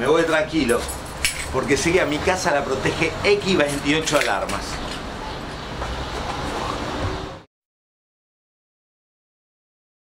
me voy tranquilo, porque sé que a mi casa la protege X28 alarmas.